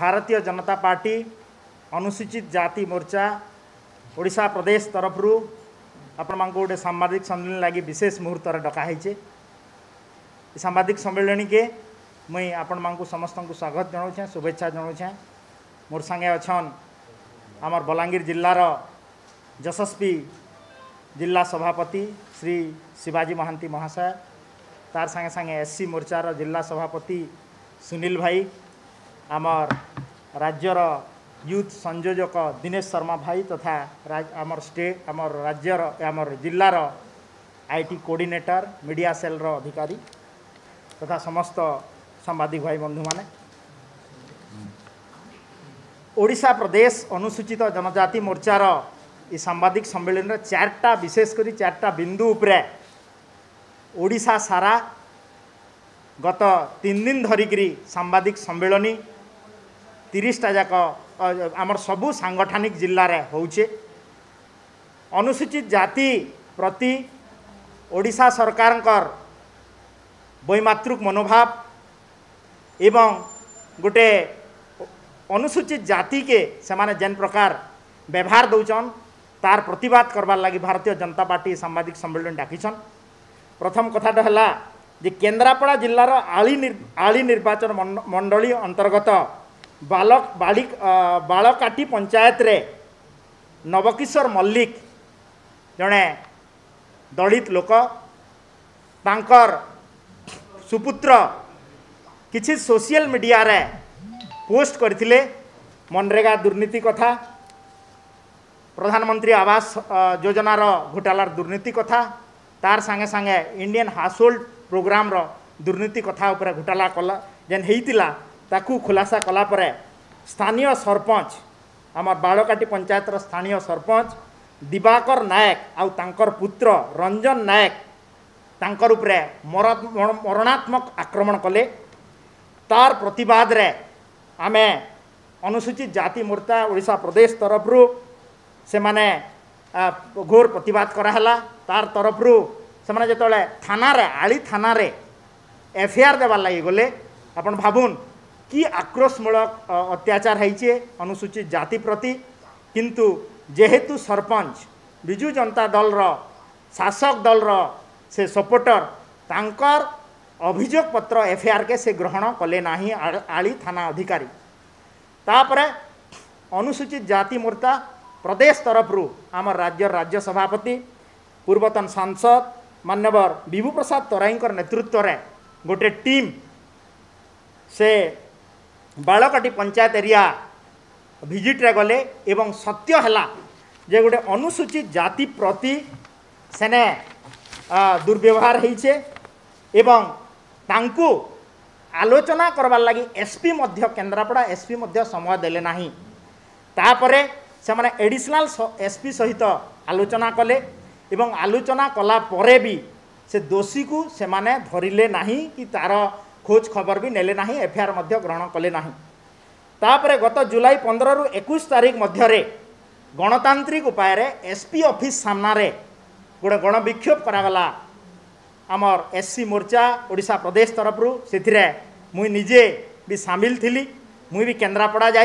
Bharatiya Janata party अनुसूचित जाति मोर्चा Voda प्रदेश तरफ ଆପଣମାନଙ୍କୁ ଗୋଟେ ସାମ୍ବାଦିକ ସମ୍ମିଳନୀ ଲାଗି ବିଶେଷ ମୁହୂର୍ତ୍ତରେ ଡକା ହେଇଛେ ଏ ସାମ୍ବାଦିକ ସମ୍ମିଳନୀକେ ମୁଇଁ ଆପଣମାନଙ୍କୁ ସମସ୍ତଙ୍କୁ ସ୍ୱାଗତ ଜଣାଉଛେଁ ଶୁଭେଚ୍ଛା ଜଣାଉଛେଁ ମୋର ସାଙ୍ଗେ ଅଛନ୍ ଆମର ବଲାଙ୍ଗୀର ଜିଲ୍ଲାର ଯଶସ୍ୱୀ ଜିଲ୍ଲା ସଭାପତି ଶ୍ରୀ ଶିବାଜୀ ମହାନ୍ତି ମହାଶୟ ତାର ସାଙ୍ଗେ ସାଙ୍ଗେ ଏସ୍ ସି ମୋର୍ଚ୍ଚାର ଜିଲ୍ଲା ସଭାପତି ସୁନୀଲ ଭାଇ ଆମର राज्यर युथ संयोजक दिनेश शर्मा भाई तथा स्टेट आम राज्य र आम ज I T coordinator media cell र तथा समस्त भाई बंधु बन्धु म प्रदेश अनुसूचित जनजाति मोर्चार य साम्बादिक सम्मिल चारटा विशेषकरी चारटा बिन्दु उप ओडा सारा गत तिन दिन धरिक साम्बादिक सम्मिलि তিরিশটা যাক আমার সবু সাংগঠনিক জেলার হচ্ছে অনুসূচিত জাতি প্রতি ওড়িশা সরকারঙ্কর বৈমাতৃক মনোভাব এবং গোটে অনুসূচিত জাতিকে সেমানে যেন প্রকার ব্যবহার দৌছন তার প্রতবাদ করবার লাগি ভারতীয় জনতা পার্টি সাংবাদিক সম্মেলন ডাকিছন প্রথম কথাটা হল যে কেন্দ্রাপড়া জেলার আলি আলি নির্বাচন মণ্ডলী অন্তর্গত बालकाटी पंचायत रे नवकिशोर मल्लिक जन दलित तांकर, सुपुत्र सोसियल मिडिया पोस्ट गरि मनरेगा दुर्नीति कथा प्रधानमंत्री आवास जोजनार घोटाला दुर्नीति कथा तार सांगे साङे इंडियन हाउसहोल्ड प्रोग्राम रो दुर्नीति कथा घोटाला कला जेन छ ତାକୁ ଖୁଲାସା କଲା ପରେ ସ୍ଥାନୀୟ ସରପଞ୍ଚ ଆମ ବାଳକାଟି ପଞ୍ଚାୟତର ସ୍ଥାନୀୟ ସରପଞ୍ଚ ଦିବାକର ନାୟକ ଆଉ ତାଙ୍କର ପୁତ୍ର ରଞ୍ଜନ ନାୟକ ତାଙ୍କର ଉପରେ ମରଣାତ୍ମକ ଆକ୍ରମଣ କଲେ ତାର ପ୍ରତିବାଦରେ ଆମେ ଅନୁସୂଚିତ ଜାତି ମୋର୍ଚ୍ଚା ଓଡ଼ିଶା ପ୍ରଦେଶ ତରଫରୁ ସେମାନେ ଘୋର ପ୍ରତିବାଦ କରାହେଲା ତାର ତରଫରୁ ସେମାନେ ଯେତେବେଳେ ଥାନାରେ ଆଳି ଥାନାରେ ଏଫ୍ଆଇଆର୍ ଦେବାର ଲାଗି ଗଲେ ଆପଣ ଭାବୁନ୍ କି ଆକ୍ରୋଶମୂଳକ ଅତ୍ୟାଚାର ହେଇଛି ଅନୁସୂଚିତ ଜାତି ପ୍ରତି କିନ୍ତୁ ଯେହେତୁ ସରପଞ୍ଚ ବିଜୁ ଜନତା ଦଳର ଶାସକ ଦଳର ସେ ସପୋର୍ଟର ତାଙ୍କର ଅଭିଯୋଗ ପତ୍ର ଏଫ୍ଆଇଆର୍କେ ସେ ଗ୍ରହଣ କଲେ ନାହିଁ ଆଳି ଥାନା ଅଧିକାରୀ ତାପରେ ଅନୁସୂଚିତ ଜାତି ମୋର୍ଚ୍ଚା ପ୍ରଦେଶ ତରଫରୁ ଆମ ରାଜ୍ୟର ରାଜ୍ୟ ସଭାପତି ପୂର୍ବତନ ସାଂସଦ ମାନ୍ୟବର ବିଭୁ ପ୍ରସାଦ ତରାଇଙ୍କର ନେତୃତ୍ୱରେ ଗୋଟେ ଟିମ୍ ସେ ବାଳକାଟି ପଞ୍ଚାୟତ ଏରିଆ ଭିଜିଟ୍ରେ ଗଲେ ଏବଂ ସତ୍ୟ ହେଲା ଯେ ଗୋଟେ ଅନୁସୂଚିତ ଜାତି ପ୍ରତି ସେନେ ଦୁର୍ବ୍ୟବହାର ହେଇଛେ ଏବଂ ତାଙ୍କୁ ଆଲୋଚନା କରବାର୍ ଲାଗି ଏସ୍ପି ମଧ୍ୟ କେନ୍ଦ୍ରାପଡ଼ା ଏସ୍ପି ମଧ୍ୟ ସମୟ ଦେଲେ ନାହିଁ ତାପରେ ସେମାନେ ଏଡ଼ିସନାଲ୍ ଏସ୍ପି ସହିତ ଆଲୋଚନା କଲେ ଏବଂ ଆଲୋଚନା କଲା ପରେ ବି ସେ ଦୋଷୀକୁ ସେମାନେ ଧରିଲେ ନାହିଁ କି ତା'ର खोज खबर भी नेले ने एफआईआर ग्रहण कले गत जुलाई पंद्रह रु एक तारीख मध्य गणतांत्रिक उपाय एसपी अफिस् गोटे गणविक्षोभ करागला आमर एस मोर्चा ओडा प्रदेश तरफ रु से मुई निजे भी सामिल थी मुई भी केन्द्रापड़ा जा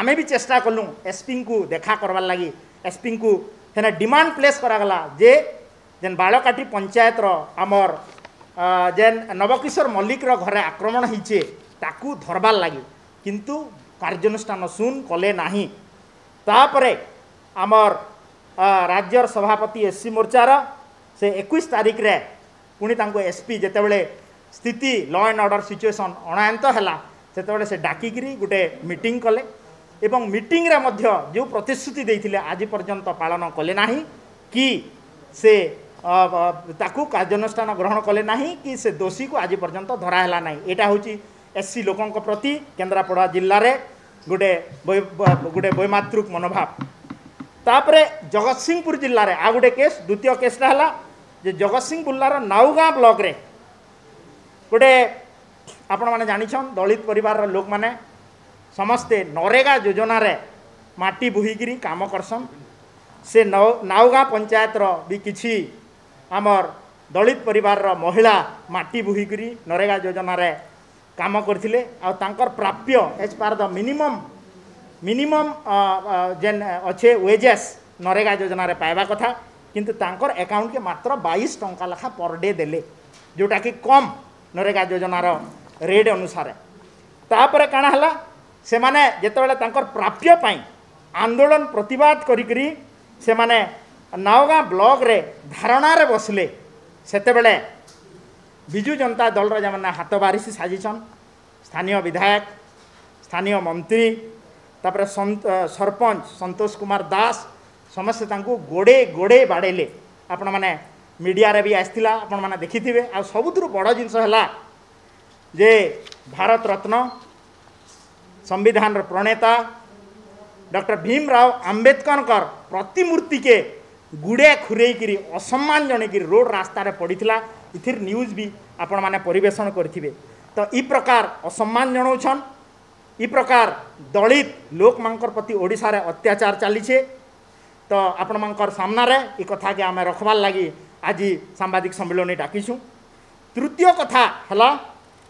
आमे भी चेष्टा कलु एसपी को देखा करवार लगी एसपी को डिमांड प्लेस करागला जे जेन बाड़काटी पंचायत आमर ଯେନ୍ ନବକିଶୋର ମଲ୍ଲିକର ଘରେ ଆକ୍ରମଣ ହେଇଛେ ତାକୁ ଧରବାର୍ ଲାଗି କିନ୍ତୁ କାର୍ଯ୍ୟାନୁଷ୍ଠାନ ଶୂନ କଲେ ନାହିଁ ତାପରେ ଆମର ରାଜ୍ୟର ସଭାପତି ଏସ୍ ସି ମୋର୍ଚ୍ଚାର ସେ ଏକୋଇଶ ତାରିଖରେ ପୁଣି ତାଙ୍କୁ ଏସ୍ପି ଯେତେବେଳେ ସ୍ଥିତି ଲ ଆଣ୍ଡ ଅର୍ଡ଼ର ସିଚୁଏସନ୍ ଅଣାୟନ୍ତ ହେଲା ସେତେବେଳେ ସେ ଡାକିକିରି ଗୋଟେ ମିଟିଂ କଲେ ଏବଂ ମିଟିଂରେ ମଧ୍ୟ ଯେଉଁ ପ୍ରତିଶ୍ରୁତି ଦେଇଥିଲେ ଆଜି ପର୍ଯ୍ୟନ୍ତ ପାଳନ କଲେ ନାହିଁ କି ସେ ତାକୁ କାର୍ଯ୍ୟାନୁଷ୍ଠାନ ଗ୍ରହଣ କଲେ ନାହିଁ କି ସେ ଦୋଷୀକୁ ଆଜି ପର୍ଯ୍ୟନ୍ତ ଧରା ହେଲା ନାହିଁ ଏଇଟା ହେଉଛି ଏସ୍ସି ଲୋକଙ୍କ ପ୍ରତି କେନ୍ଦ୍ରାପଡ଼ା ଜିଲ୍ଲାରେ ଗୋଟେ ଗୋଟେ ବୈମାତୃକ ମନୋଭାବ ତାପରେ ଜଗତସିଂହପୁର ଜିଲ୍ଲାରେ ଆଉ ଗୋଟେ କେସ୍ ଦ୍ୱିତୀୟ କେସ୍ଟା ହେଲା ଯେ ଜଗତସିଂହ ଜିଲ୍ଲାର ନାଉଗାଁ ବ୍ଲକ୍ରେ ଗୋଟେ ଆପଣମାନେ ଜାଣିଛନ୍ ଦଳିତ ପରିବାରର ଲୋକମାନେ ସମସ୍ତେ ନରେଗା ଯୋଜନାରେ ମାଟି ବୋହିକିରି କାମ କରସନ୍ ସେ ନାଉଗାଁ ପଞ୍ଚାୟତର ବି କିଛି আমার দলিত পরিবার মহিলা মাটি বুহিকি নরেগা যোজনার কাম করে আঙ্কর প্রাপ্য as per the minimum minimum যে অছে ওয়েজেস নরেগা যোজনার পাইবা কথা কিন্তু তাঁর একাউন্টকে মাত্র বাইশ টঙ্কা লেখা পর ডে দেলে যেটা কি কম নরেগা যোজনার রেট অনুসারে তাপরে কাণ হল সে যেত তাঁর প্রাপ্য পাই আন্দোলন প্রতিবাদ করি সে नौगा ब्लक धारणार बसले से विजु जनता दल रहा हाथ बारिश साजिशन स्थानीय विधायक स्थानीय मंत्री तापर सरपंच संतोष कुमार दास समस्त गोड़े गोड़े बाड़े आपण मैने मीडिया भी आप देखि आ सबुरु बड़ जिनसा जे भारत रत्न संविधान प्रणेता डक्टर भीम राव आम्बेदकर प्रतिमूर्ति के ଗୁଡ଼େ ଖୁରେଇକିରି ଅସମ୍ମାନ ଜଣେଇକିରି ରୋଡ଼ ରାସ୍ତାରେ ପଡ଼ିଥିଲା ଏଥିରେ ନ୍ୟୁଜ୍ ବି ଆପଣମାନେ ପରିବେଷଣ କରିଥିବେ ତ ଇ ପ୍ରକାର ଅସମ୍ମାନ ଜଣାଉଛନ୍ ଇ ପ୍ରକାର ଦଳିତ ଲୋକମାନଙ୍କର ପ୍ରତି ଓଡ଼ିଶାରେ ଅତ୍ୟାଚାର ଚାଲିଛେ ତ ଆପଣମାନଙ୍କର ସାମ୍ନାରେ ଇ କଥାକେ ଆମେ ରଖବାର୍ ଲାଗି ଆଜି ସାମ୍ବାଦିକ ସମ୍ମିଳନୀ ଡାକିଛୁଁ ତୃତୀୟ କଥା ହେଲା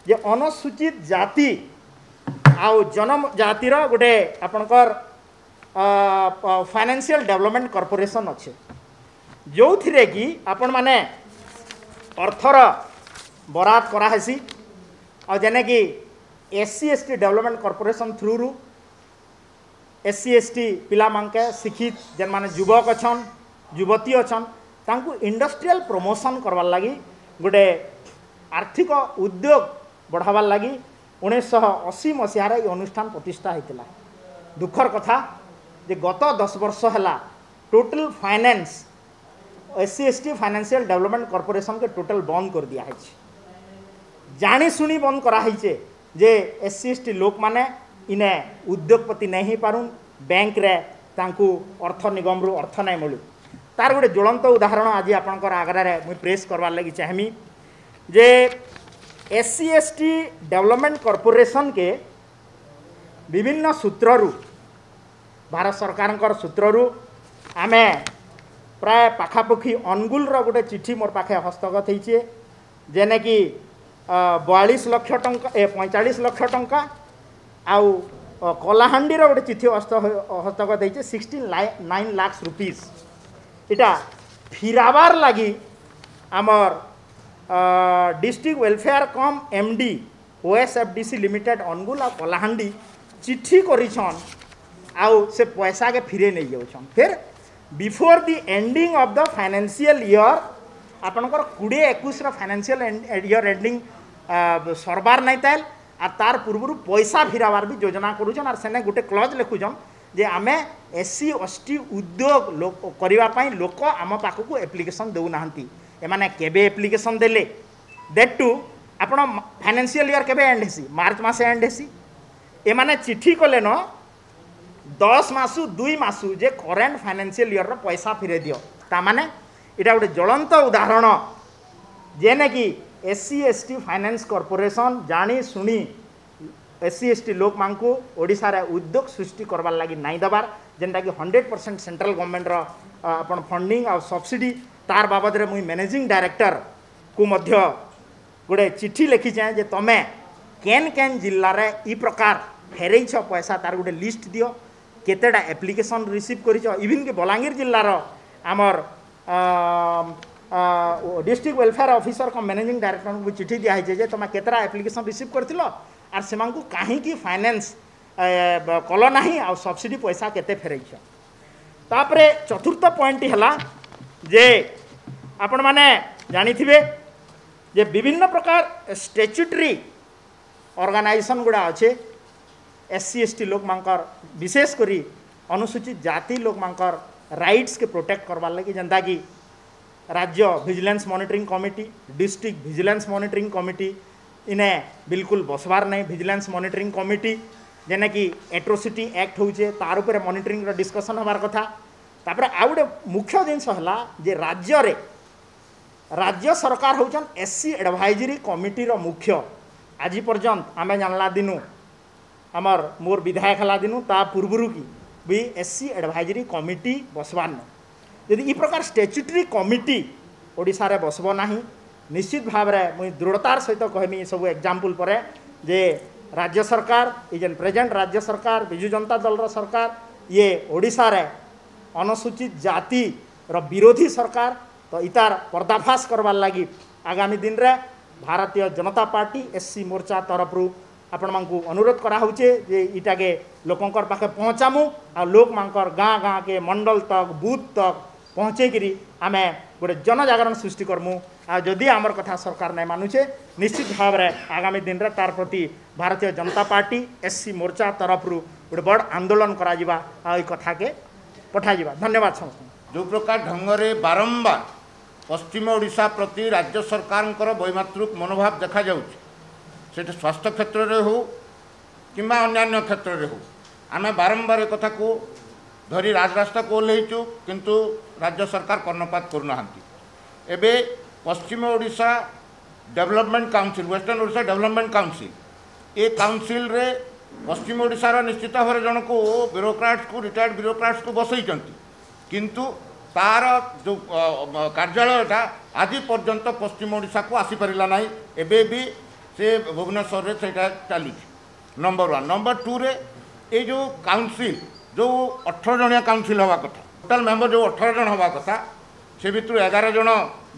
ଯେ ଅନୁସୂଚିତ ଜାତି ଆଉ ଜନଜାତିର ଗୋଟେ ଆପଣଙ୍କର ଫାଇନାନ୍ସିଆଲ ଡେଭଲପମେଣ୍ଟ କର୍ପୋରେସନ୍ ଅଛେ जो जोतिर आपे अर्थर बराद गराहे आउने कि SCS T development corporation through S CS T पिला शिक्ष जुवक अछन् जुवती अछन् त इन्डस्ट्रियाल प्रमोसन गर्थिक उद्योग बढावार लागि उन्स असी मसहार अनुष्ठान प्रतिष्ठाहाल दुःखर कथा दस वर्ष होला total finance S C financial development corporation के टोटल बंद कर दिया है जानी सुनी बंद कराइचे जे एस सी लोक मैंने इने उद्योगपति नहीं पारुन बैंक रे तांकू अर्थ निगम रु अर्थ नहीं मिलू तार गोटे ज्वलंत उदाहरण आज आपण आग्रार मुई प्रेस करवार लगी चाहमी जे S C S T development corporation के विभिन्न सूत्रु भारत सरकार सूत्रु आमें ପ୍ରାୟ ପାଖାପାଖି ଅନୁଗୁଳର ଗୋଟେ ଚିଠି ମୋର ପାଖେ ହସ୍ତଗତ ହେଇଛି ଯେନେକି ବୟାଳିଶ ଲକ୍ଷ ଟଙ୍କା ଏ ପଇଁଚାଳିଶ ଲକ୍ଷ ଟଙ୍କା ଆଉ କଲାହାଣ୍ଡିର ଗୋଟେ ଚିଠି ହସ୍ତ ହସ୍ତଗତ ହେଇଛି ସିକ୍ସଟି ନାଇନ୍ ଲାକ୍ସ ରୁପିଜ୍ ଇଟା ଫିରାବାର୍ ଲାଗି ଆମର୍ district welfare cum M D OSFDC limited Anugul ଆଉ କଲାହାଣ୍ଡି ଚିଠି କରିଛନ୍ ଆଉ ସେ ପଇସାକେ ଫିରେଇ ନେଇଯାଉଛନ୍ ଫେର୍ before the ending of the financial year আপনার কোড়ি একুশর ফাইনান্সিয়াল ইয়র এন্ডিং সরবার নাই তাই আর তার পূর্বর পয়সা ফিরাবার বি যোজনা করুছন আর সেনে গোটে ক্লজ লেখুছন যে আমি এসি অষ্টি উদ্যোগ করা লোক আম পাখক এপ্লিকেসন দেউ না এমানে কেবে এপ্লিকেসন দেলে দ্যাট টু আপনার ফাইনান্সিয়াল ইয়র কেবে এন্ড হেসি মার্চ মাসে এন্ড হেসি এমানে চিঠি কলেন दस मसु दुई मसु जे करेन्ट फाइनेसियल इयर रैसा फेरे दि ताने यहाँ गोटे ज्वलत उदाहरण जेने कि S C S T finance corporation जाणी जाशु एस सी एस टी लोक ओडार उद्योग सृष्टि करवार लगी नाई देवार जेनटा कि हंड्रेड परसेंट सेन्ट्राल गवर्नमेंट रण आ सबसीडी तार बाबद मुई मेनेजिंग डायरेक्टर को मध्य गोटे चिठी लिखी चाहे तुम्हें केन केन जिले में ये प्रकार फेरे पैसा तार गोटे लिस्ट दियो কেতেটা আপ্লিকেসন রিসিভ করেছ ইভিন কি বলাঙ্গীর জেলার আমার district welfare officer cum managing director চিঠি দিয়া হয়েছে যে তোমার কেতেটা আপ্লিকেসন রিসিভ করেছিল আর সে কাহিকি ফাইনান্স কল না আবসিডি পয়সা কেতে ফেরাইছ তাপরে চতুর্থ পয়েন্টটি হল যে আপন মানে জাঁথিবে যে বিভিন্ন প্রকার স্ট্যাচুটরি অর্গানাইজেসন গুড়া আছে एस सी एस टी लोक मर विशेष अनुसूचित जाति लोक मर रईट्स के प्रोटेक्ट करवार लगी जनता कि राज्य vigilance monitoring committee district vigilance monitoring committee इने बिल्कुल बसवार नहीं भिजिलेंस मॉनिटरिंग कमिटी जेने कि एट्रोसीटी एक्ट हो तार उपर मनिटरींग डिस्कसन हबार कथा तापर आ गोटे मुख्य जिनस है जे राज्य राज्य सरकार होचन एससी एडभाइजरी कमिटीर मुख्य आज पर्यंत आम जानला दिनू आमर मोर विधायक है दिन ता पूर्वर कि भी सी एडभाइजरी कमिटी बसवान यदि इ प्रकार स्टेचुटरी कमिटी ओडार बसब ना निश्चित भाव में मुई दृढ़तार सहित कहमी सब एग्जाम्पल पर जे राज्य सरकार ये जेन प्रेजेंट राज्य सरकार विजु जनता दल रा सरकार ये ओडार अनुसूचित जाति विरोधी सरकार तो इतार पर्दाफाश करवार लगी आगामी दिन रे भारतीय जनता पार्टी एससी मोर्चा तरफ ଆପଣମାନଙ୍କୁ ଅନୁରୋଧ କରାହେଉଛେ ଯେ ଇଟାକେ ଲୋକଙ୍କର ପାଖେ ପହଞ୍ଚାମୁ ଆଉ ଲୋକମାନଙ୍କର ଗାଁ ଗାଁକେ ମଣ୍ଡଳ ତକ୍ ବୁଥ୍ ତକ୍ ପହଞ୍ଚେଇକିରି ଆମେ ଗୋଟେ ଜନଜାଗରଣ ସୃଷ୍ଟି କର୍ମୁ ଆଉ ଯଦି ଆମର କଥା ସରକାର ନାଇଁ ମାନୁଛେ ନିଶ୍ଚିତ ଭାବରେ ଆଗାମୀ ଦିନରେ ତାର ପ୍ରତି ଭାରତୀୟ ଜନତା ପାର୍ଟି ଏସ୍ସି ମୋର୍ଚ୍ଚା ତରଫରୁ ଗୋଟେ ବଡ଼ ଆନ୍ଦୋଳନ କରାଯିବା ଆଉ ଏଇ କଥାକେ ପଠାଯିବା ଧନ୍ୟବାଦ ସମସ୍ତଙ୍କୁ ଯେଉଁ ପ୍ରକାର ଢଙ୍ଗରେ ବାରମ୍ବାର ପଶ୍ଚିମ ଓଡ଼ିଶା ପ୍ରତି ରାଜ୍ୟ ସରକାରଙ୍କର ବୈମାତୃକ ମନୋଭାବ ଦେଖାଯାଉଛି সেটা স্বাস্থ্য ক্ষেত্রে হো কিংবা অন্যান্য ক্ষেত্রে হো আমি বারম্বার কথা কু ধরি রাজরাস্তাকে ওহ্লাইছু কিন্তু রাজ্য সরকার কর্ণপাত করু না এবে পশ্চিম Odisha development council western Odisha development council এ কাউন্সিলরে পশ্চিম ওড়শার নিশ্চিত ভাবে জনক ব্যুরোক্রাটসু রিটায়ার্ড ব্যুরোক্রাটসু বসাইছেন কিন্তু তার যে কার্যালয়টা আজ পর্যন্ত পশ্চিম ওড়শাকে আসিপারা না এবে বি ସେ ଭୁବନେଶ୍ୱରରେ ସେଇଟା ଚାଲୁଛି ନମ୍ବର ୱାନ୍ ନମ୍ବର ଟୁରେ ଏଇ ଯେଉଁ କାଉନସିଲ୍ ଯେଉଁ ଅଠର ଜଣିଆ କାଉନସିଲ୍ ହେବା କଥା ଟୋଟାଲ୍ ମେମ୍ବର ଯେଉଁ ଅଠର ଜଣ ହେବା କଥା ସେ ଭିତରୁ ଏଗାର ଜଣ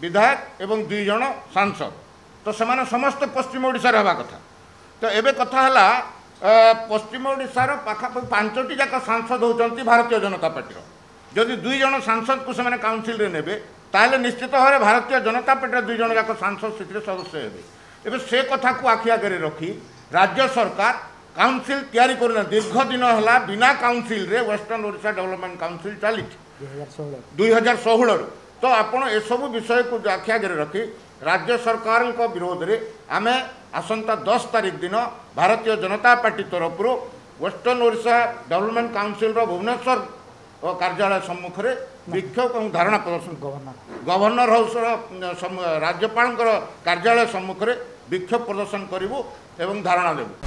ବିଧାୟକ ଏବଂ ଦୁଇ ଜଣ ସାଂସଦ ତ ସେମାନେ ସମସ୍ତେ ପଶ୍ଚିମ ଓଡ଼ିଶାରେ ହେବା କଥା ତ ଏବେ କଥା ହେଲା ପଶ୍ଚିମ ଓଡ଼ିଶାର ପାଖାପାଖି ପାଞ୍ଚଟି ଯାକ ସାଂସଦ ହେଉଛନ୍ତି ଭାରତୀୟ ଜନତା ପାର୍ଟିର ଯଦି ଦୁଇ ଜଣ ସାଂସଦକୁ ସେମାନେ କାଉନସିଲ୍ରେ ନେବେ ତାହେଲେ ନିଶ୍ଚିତ ଭାବରେ ଭାରତୀୟ ଜନତା ପାର୍ଟିର ଦୁଇ ଜଣ ଯାକ ସାଂସଦ ସେଥିରେ ସଦସ୍ୟ ହେବେ ଏବେ ସେ କଥାକୁ ଆଖି ଆଗରେ ରଖି ରାଜ୍ୟ ସରକାର କାଉନସିଲ୍ ତିଆରି କରୁନାହାନ୍ତି ଦୀର୍ଘଦିନ ହେଲା ବିନା କାଉନସିଲ୍ରେ ୱେଷ୍ଟର୍ଣ୍ଣ ଓଡ଼ିଶା ଡେଭଲପମେଣ୍ଟ କାଉନସିଲ୍ ଚାଲିଛି ଦୁଇ ହଜାର ଷୋହଳରୁ ତ ଆପଣ ଏସବୁ ବିଷୟକୁ ଆଖି ଆଗରେ ରଖି ରାଜ୍ୟ ସରକାରଙ୍କ ବିରୋଧରେ ଆମେ ଆସନ୍ତା ଦଶ ତାରିଖ ଦିନ ଭାରତୀୟ ଜନତା ପାର୍ଟି ତରଫରୁ ୱେଷ୍ଟର୍ଣ୍ଣ ଓଡ଼ିଶା ଡେଭଲପମେଣ୍ଟ କାଉନସିଲ୍ର ଭୁବନେଶ୍ୱର କାର୍ଯ୍ୟାଳୟ ସମ୍ମୁଖରେ ବିକ୍ଷୋଭ ଏବଂ ଧାରଣା ପ୍ରଦର୍ଶନ ଗଭର୍ଣ୍ଣର ହାଉସ୍ର ରାଜ୍ୟପାଳଙ୍କର କାର୍ଯ୍ୟାଳୟ ସମ୍ମୁଖରେ ବିକ୍ଷୋଭ ପ୍ରଦର୍ଶନ କରିବୁ ଏବଂ ଧାରଣା ଦେବୁ